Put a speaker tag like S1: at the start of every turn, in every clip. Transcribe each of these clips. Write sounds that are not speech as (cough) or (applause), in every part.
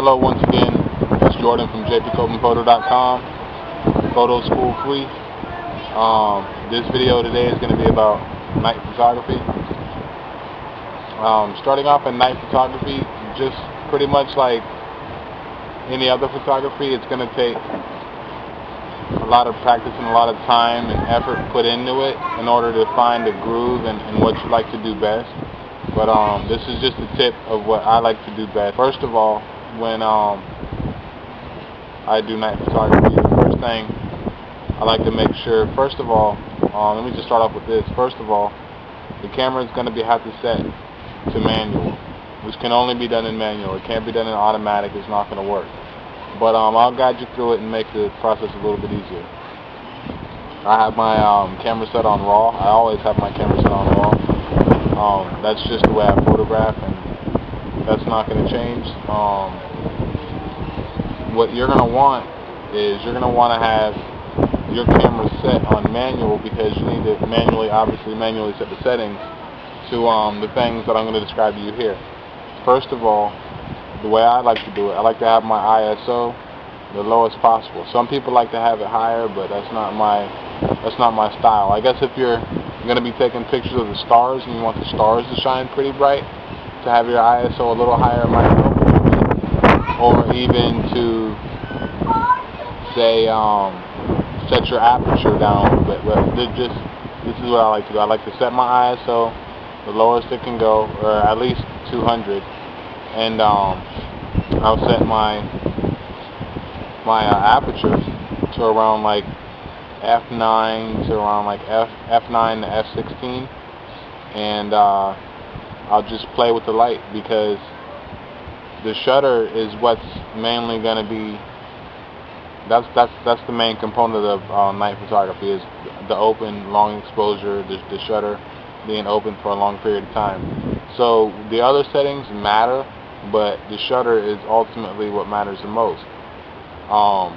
S1: Hello once again, it's Jordan from jpcopelandphoto.com, Photo School Free. Um, this video today is going to be about night photography. Um, starting off in night photography, just pretty much like any other photography, it's going to take a lot of practice and a lot of time and effort put into it in order to find a groove and, and what you like to do best. But um, this is just a tip of what I like to do best. First of all, when um, I do night photography, the first thing I like to make sure, first of all, um, let me just start off with this. First of all, the camera is going to be have to set to manual, which can only be done in manual. It can't be done in automatic. It's not going to work. But um, I'll guide you through it and make the process a little bit easier. I have my um, camera set on RAW. I always have my camera set on RAW. Um, that's just the way I photograph, and that's not going to change. Um, what you're going to want is you're going to want to have your camera set on manual because you need to manually, obviously manually set the settings to um, the things that I'm going to describe to you here. First of all, the way I like to do it, I like to have my ISO the lowest possible. Some people like to have it higher, but that's not my that's not my style. I guess if you're going to be taking pictures of the stars and you want the stars to shine pretty bright, to have your ISO a little higher might help or even to say um, set your aperture down a little bit. But just this is what I like to do. I like to set my ISO the lowest it can go, or at least 200 and um, I'll set my my uh, aperture to around like f9 to around like f f9 to f16 and uh, I'll just play with the light because the shutter is what's mainly going to be that's that's that's the main component of uh, night photography is the open long exposure the, the shutter being open for a long period of time so the other settings matter but the shutter is ultimately what matters the most. Um,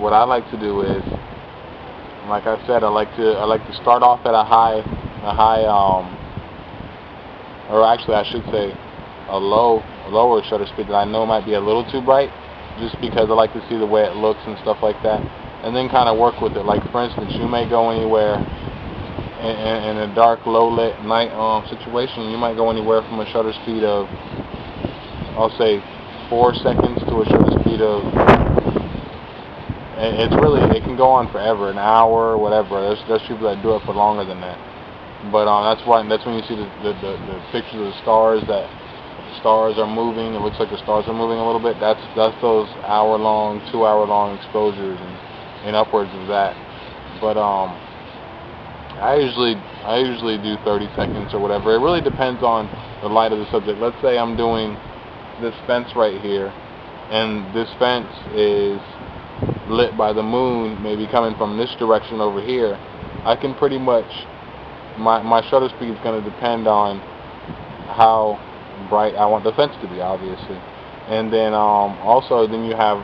S1: what I like to do is, like I said, I like to I like to start off at a high a high um, or actually I should say a low lower shutter speed that I know might be a little too bright, just because I like to see the way it looks and stuff like that, and then kind of work with it. Like for instance, you may go anywhere in, in a dark, low-lit night um, situation, you might go anywhere from a shutter speed of, I'll say, four seconds to a shutter speed of. It's really it can go on forever, an hour, whatever. There's there's people that do it for longer than that. But um, that's why that's when you see the the, the, the pictures of the stars that the stars are moving. It looks like the stars are moving a little bit. That's that's those hour-long, two-hour-long exposures and, and upwards of that. But um, I usually I usually do 30 seconds or whatever. It really depends on the light of the subject. Let's say I'm doing this fence right here, and this fence is lit by the moon, maybe coming from this direction over here. I can pretty much my my shutter speed is going to depend on how bright I want the fence to be, obviously. And then um, also then you have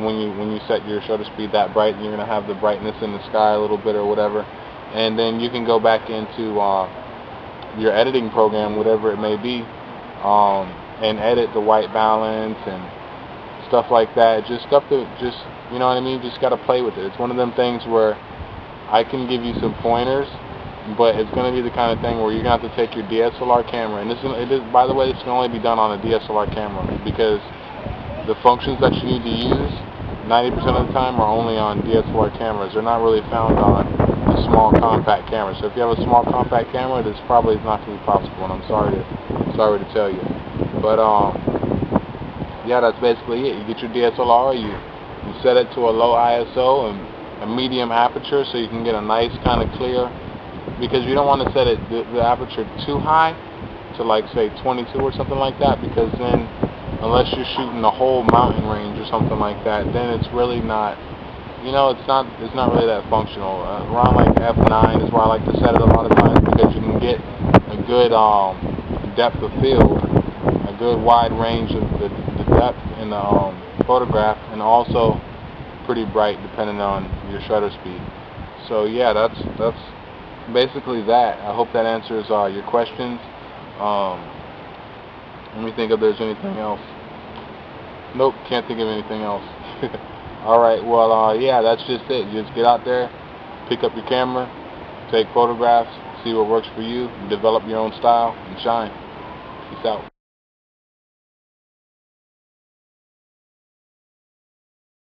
S1: when you when you set your shutter speed that bright, you're going to have the brightness in the sky a little bit or whatever and then you can go back into uh, your editing program, whatever it may be, um, and edit the white balance and stuff like that. Just stuff that just you know what I mean. Just got to play with it. It's one of them things where I can give you some pointers, but it's going to be the kind of thing where you're going to have to take your DSLR camera, and this is, it is by the way, this can only be done on a DSLR camera because the functions that you need to use 90% of the time are only on DSLR cameras. They're not really found on a small compact camera. So if you have a small compact camera, this probably is not going to be possible, and I'm sorry to sorry to tell you. But um, yeah, that's basically it. You get your DSLR, you you set it to a low ISO and a medium aperture, so you can get a nice kind of clear. Because you don't want to set it the, the aperture too high, to like say 22 or something like that, because then unless you're shooting the whole mountain range or something like that, then it's really not you know, it's not it's not really that functional. Uh, around like F9 is where I like to set it a lot of times because you can get a good um, depth of field, a good wide range of the, the depth in the um, photograph, and also pretty bright depending on your shutter speed. So yeah, that's that's basically that. I hope that answers uh, your questions. Um, let me think if there's anything else. Nope, can't think of anything else. (laughs) Alright, well, uh, yeah, that's just it. Just get out there, pick up your camera, take photographs, see what works for you, develop your own style, and shine. Peace out.